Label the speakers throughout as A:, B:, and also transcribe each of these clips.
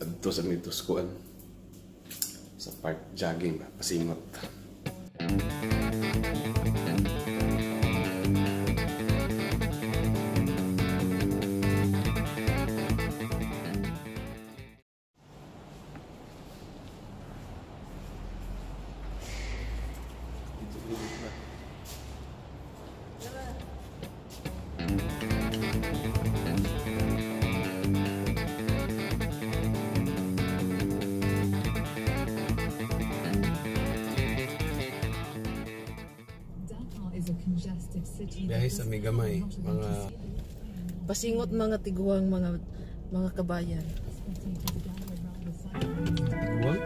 A: adto sa mitos kuan sa park jogging ba pasingot biyahe sa Migamay mga
B: Pasingot mga tiguang mga mga kabayan.
A: What?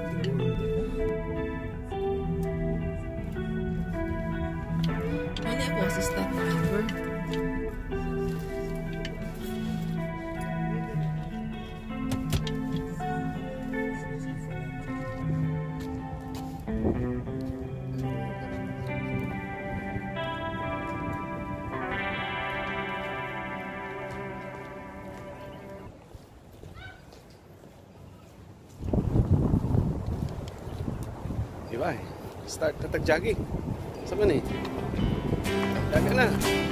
B: Ano ako assistant member?
A: Diba? Start na tag-jogging. Sa man eh? Daga na.